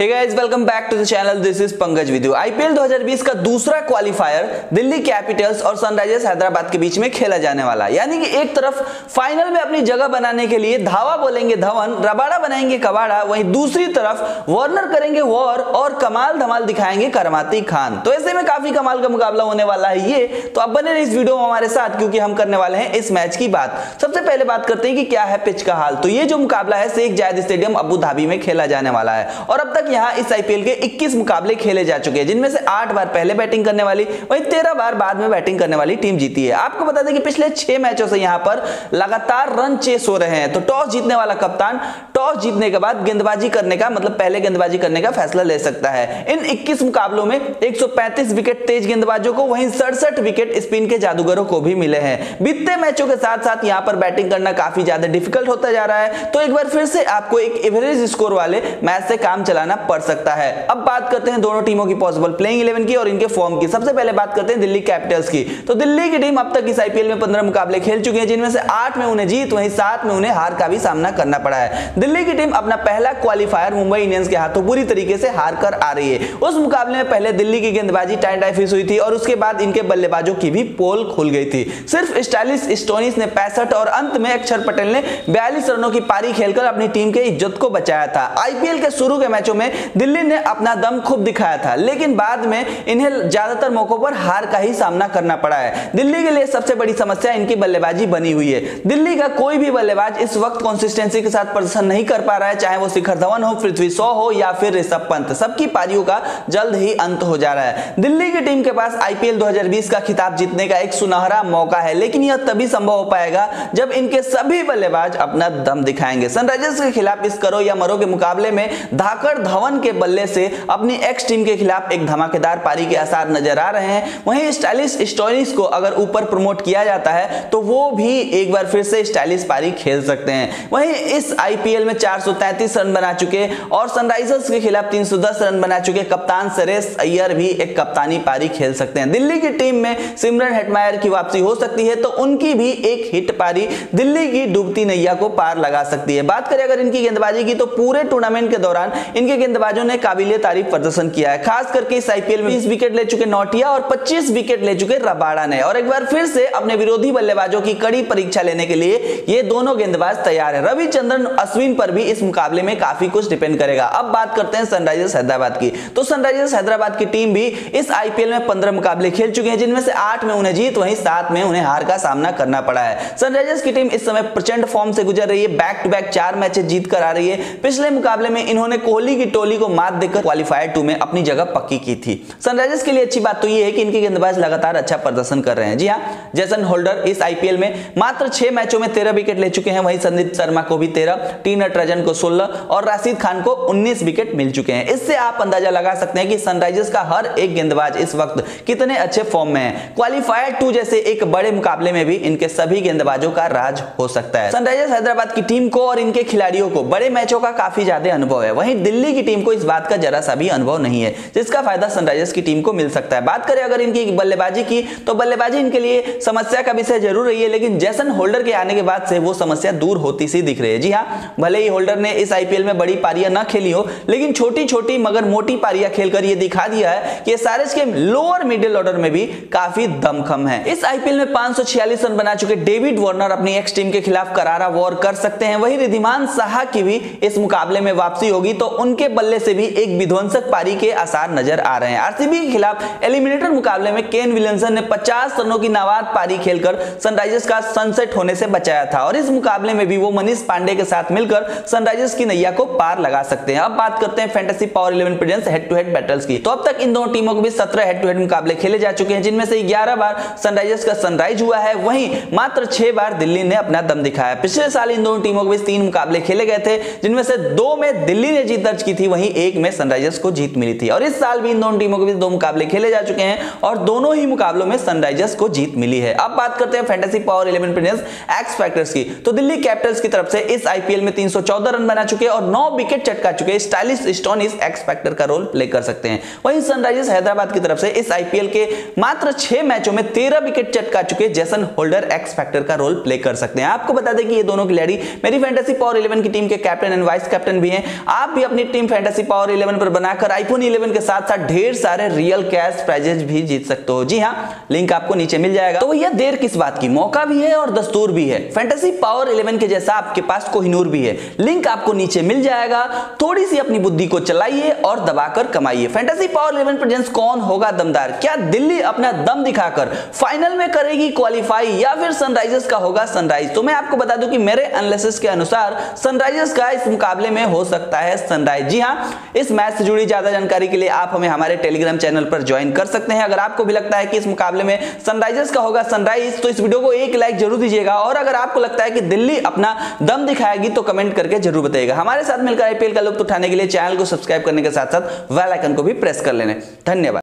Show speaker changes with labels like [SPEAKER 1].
[SPEAKER 1] Welcome back to the channel this is Pankaj Vidyu IPL 2020 का दूसरा qualifier Delhi Capitals और Sunrisers Hyderabad के बीच में खेला जाने वाला है। यानी कि एक तरफ़ फाइनल में अपनी जगह बनाने के लिए धावा बोलेंगे धवन, रबाड़ा बनाएँगे कबाड़ा, वहीं दूसरी तरफ़ वार्नर करेंगे वॉर और कमाल धमाल दिखाएँगे करमाती खान। तो ऐसे में काफ़ी कमाल का मुकाबला होने वाला है ये। तो अब बने इस वीडियो में हमारे साथ, क्योंकि हम करने वाले हैं इस मैच की बात। सबसे पहले बात करते हैं कि क्या है पिच का हाल। तो ये जो मुकाबला है Sheikh Zayed Stadium Abu Dhabi में खेला जाने वाला है। और अब तक यहाँ इस आईपीएल के 21 मुकाबले खेले जा चुके हैं, जिनमें से 8 बार पहले बैटिंग करने वाली वहीं 13 बार बाद में बैटिंग करने वाली टीम जीती है। आपको बता दें कि पिछले 6 मैचों से यहाँ पर लगातार रन चेस हो रहे हैं। तो टॉस जीतने वाला कप्तान टॉस जीतने के बाद गेंदबाजी करने का मतलब पहले गेंदबाजी करने का फैसला ले सकता है। इन 21 मुकाबलों में 135 विकेट तेज गेंदबाजों को, वहीं सड़सठ विकेट स्पिन के जादूगरों को भी मिले हैं। बीतते मैचों के साथ साथ यहाँ पर बैटिंग करना काफ़ी ज़्यादा डिफ़िकल्ट होता जा रहा है। तो एक बार फिर से आपको एक एवरेज स्कोर वाले मैच से काम चलाना पड़ सकता है। अब बात करते हैं दोनों टीमों की पॉसिबल प्लेइंग इलेवन की और इनके फॉर्म की। सबसे पहले बात करते हैं दिल्ली कैपिटल्स की। तो दिल्ली की टीम अब तक इस आईपीएल में पंद्रह मुकाबले खेल चुकी है, जिनमें से आठ में उन्हें जीत, वहीं सात में उन्हें हार का भी सामना करना पड़ा है। दिल्ली की टीम अपना पहला क्वालिफायर मुंबई इंडियंस के हाथों पूरी तरीके से हार कर आ रही है। उस मुकाबले में पहले दिल्ली की गेंदबाजी टाइम टाइम फिस हुई थी और उसके बाद इनके बल्लेबाजों की भी पोल खुल गई थी। सिर्फ़ स्टाइलिश स्टोनिस ने पैंसठ और अंत में अक्षर पटेल ने बयालीस रनों की पारी खेलकर अपनी टीम के इज़्ज़त को बचाया था। आईपीएल के शुरू के मैचों दिल्ली ने अपना दम खूब दिखाया था, लेकिन बाद में इन्हें ज़्यादातर मौकों पर हार का ही सामना करना पड़ा है। दिल्ली के लिए सबसे बड़ी समस्या इनकी बल्लेबाजी बनी हुई है। दिल्ली का कोई भी बल्लेबाज इस वक्त कंसिस्टेंसी के साथ प्रदर्शन नहीं कर पा रहा है, चाहे वो शिखर धवन हो, पृथ्वी शॉ हो, या फिर ऋषभ पंत। सबकी पारियों का जल्द ही अंत हो जा रहा है। दिल्ली की टीम के पास आईपीएल 2020 का खिताब जीतने का एक सुनहरा मौका है, लेकिन यह तभी संभव हो पाएगा जब इनके सभी बल्लेबाज अपना दम दिखाएँगे। सनराइजर्स के खिलाफ इस करो या मरो के मुकाबले में धाकड़ धवन के बल्ले से अपनी एक्स टीम के खिलाफ एक धमाकेदार पारी के आसार नज़र आ रहे हैं। वहीं स्टाइलिश स्टोरिस को अगर ऊपर प्रमोट किया जाता है तो वो भी एक बार फिर से स्टाइलिश पारी खेल सकते हैं। वहीं इस आईपीएल में 433 रन बना चुके, और सनराइजर्स के खिलाफ 310 रन बना चुके कप्तान सरेश अय्यर भी एक कप्तानी पारी खेल सकते हैं। दिल्ली की टीम में सिमरन हेटमायर की वापसी हो सकती है तो उनकी भी एक हिट पारी दिल्ली की डूबती नैया को पार लगा सकती है। बात करें अगर इनकी गेंदबाजी की तो पूरे टूर्नामेंट के दौरान इनके गेंदबाजों ने काबिल तारीफ़ प्रदर्शन किया है। खास करके इस आईपीएल में 20 विकेट ले चुके नोटिया और 25 विकेट ले चुके रबाड़ा ने। और एक बार फिर से अपने विरोधी बल्लेबाजों की कड़ी परीक्षा लेने के लिए ये दोनों गेंदबाज तैयार है। रविचंद्रन अश्विन पर भी इस मुकाबले में काफ़ी कुछ डिपेंड करेगा। अब बात करते हैं सनराइजर्स हैदराबाद की। तो सनराइजर्स हैदराबाद की टीम भी इस आईपीएल में पंद्रह मुकाबले खेल चुके हैं, जिनमें से आठ में उन्हें जीत, वहीं सात में उन्हें हार का सामना करना पड़ा है। सनराइजर्स की टीम इस समय प्रचंड फॉर्म से गुजर रही है बैक टू बैक चार मैचेस जीत कर आ रही है। पिछले मुकाबले में इन्होंने कोहली की टोली को मात देकर क्वालिफायर टू में अपनी जगह पक्की की थी। सनराइजर्स के लिए अच्छी बात तो यह है कि इनके गेंदबाज लगातार अच्छा प्रदर्शन कर रहे हैं। जी हाँ जैसन होल्डर इस आईपीएल में मात्र छह मैचों में तेरह विकेट ले चुके हैं। वहीं संदीप शर्मा को भी तेरह टी नटराजन को सोलह और राशिद खान को उन्नीस विकेट मिल चुके हैं। इससे आप अंदाज़ा लगा सकते हैं कि सनराइजर्स का हर एक गेंदबाज इस वक्त कितने अच्छे फॉर्म में है। क्वालिफायर टू जैसे एक बड़े मुकाबले में भी इनके सभी गेंदबाजों का राज हो सकता है। सनराइजर्स हैदराबाद की टीम को और इनके खिलाड़ियों को बड़े मैचों का काफ़ी ज़्यादा अनुभव है। वहीं दिल्ली टीम को इस बात का जरा सा भी अनुभव नहीं है, जिसका फ़ायदा सनराइजर्स की टीम को मिल सकता है। बात करें अगर इनकी बल्लेबाजी की तो बल्लेबाजी इनके लिए समस्या का विषय ज़रूर रही है, लेकिन जैसन होल्डर के आने के बाद से वो समस्या दूर होती सी दिख रही है। जी हाँ भले ही होल्डर ने इस आईपीएल में बड़ी पारियाँ ना खेली हो, लेकिन छोटी छोटी मगर मोटी पारियाँ खेलकर ये दिखा दिया है कि एसआरएच के लोअर मिडिल ऑर्डर में भी काफ़ी दमखम है। इस आईपीएल में 546 रन बना चुके डेविड वार्नर अपनी एक्स टीम के खिलाफ करारा वॉर कर सकते हैं। वही रिधिमान साहा की भी इस मुकाबले में वापसी होगी तो उनके बल्ले से भी एक विध्वंसक पारी के आसार नज़र आ रहे हैं। आरसीबी के खिलाफ एलिमिनेटर मुकाबले में केन विलियमसन ने 50 रनों की नाबाद पारी खेलकर सनराइजर्स का सनसेट होने से बचाया था और इस मुकाबले में भी वो मनीष पांडे के साथ मिलकर सनराइजर्स की नैया को पार लगा सकते हैं। अब बात करते हैं fantasy power eleven presents head to head battles की। तो अब तक इन दोनों टीमों को भी सत्रह हेड टू हेड मुकाबले खेले जा चुके हैं, जिनमें से ग्यारह बार सनराइजर्स का सनराइज हुआ है। वहीं मात्र छह बार दिल्ली ने अपना दम दिखाया। पिछले साल इन दोनों टीमों के बीच तीन मुकाबले खेले गए थे, जिनमें से दो में दिल्ली ने जीत दर्ज की थी। वहीं एक में सनराइजर्स को जीत मिली थी। और इस साल भी इन दोनों टीमों के बीच दो मुकाबले खेले जा चुके हैं और दोनों ही मुकाबलों में सनराइजर्स को जीत मिली है। अब बात करते हैं fantasy power eleven players X factors की। तो दिल्ली कैपिटल्स की तरफ़ से इस आईपीएल में 314 रन बना चुके और नौ विकेट चटका चुके स्टाइलिश स्टोन इस एक्स फैक्टर का रोल प्ले कर सकते हैं। वहीं सनराइजर्स हैदराबाद की तरफ़ से इस आईपीएल के मात्र छह मैचों में तेरह विकेट चटका चुके जैसन होल्डर एक्स फैक्टर का रोल प्ले कर सकते हैं। आपको बता दें कि ये दोनों खिलाड़ी मेरी फैंटेसी पावर इलेवन की टीम के कैप्टन एंड वाइस कैप्टन भी हैं। आप भी अपनी टीम फैंटेसी पावर इलेवन पर बनाकर आईफोन इलेवन के साथ साथ ढेर सारे रियल कैश प्राइजेस भी जीत सकते हो। जी हाँ लिंक आपको नीचे मिल जाएगा। तो भैया, देर किस बात की? मौका भी है और दस्तूर भी है। फैंटेसी पावर इलेवन के जैसा आपके पास कोहिनूर भी है। लिंक आपको नीचे मिल जाएगा। थोड़ी सी अपनी बुद्धि को चलाइए और दबाकर कमाइए। फैंटेसी पावर इलेवन प्रेजेंस कौन होगा दमदार? क्या दिल्ली अपना दम दिखाकर फाइनल में करेगी क्वालिफाई या फिर सनराइजर्स का होगा सनराइज तो मैं आपको बता दूँ कि मेरे एनालिसिस के अनुसार सनराइजर्स का इस मुकाबले में हो सकता है सनराइज जी हाँ इस मैच से जुड़ी ज़्यादा जानकारी के लिए आप हमें हमारे टेलीग्राम चैनल पर ज्वाइन कर सकते हैं। अगर आपको भी लगता है कि इस मुकाबले में सनराइजर्स का होगा सनराइज तो इस वीडियो को एक लाइक ज़रूर दीजिएगा। और अगर आपको लगता है कि दिल्ली अपना दम दिखाएगी तो कमेंट करके ज़रूर बताइएगा। हमारे साथ मिलकर आईपीएल का लुप्त उठाने के लिए चैनल को सब्सक्राइब करने के साथ साथ वेलाइकन को भी प्रेस कर लेने। धन्यवाद।